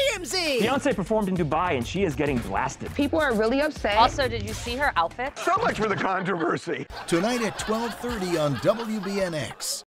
TMZ! Beyonce performed in Dubai and she is getting blasted. People are really upset. Also, did you see her outfit? So much for the controversy. Tonight at 12:30 on WBNX.